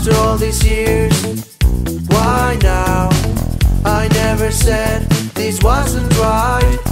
After all these years, why now? I never said this wasn't right.